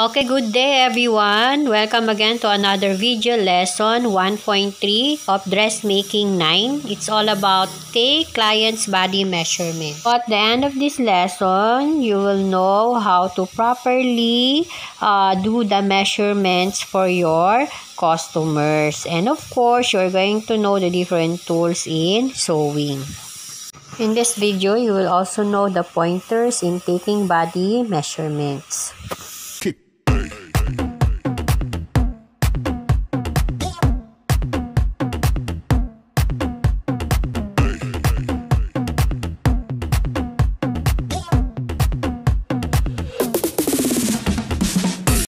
Okay, good day everyone. Welcome again to another video lesson 1.3 of dressmaking 9. It's all about take client's body measurement. At the end of this lesson, you will know how to properly uh, do the measurements for your customers. And of course, you're going to know the different tools in sewing. In this video, you will also know the pointers in taking body measurements.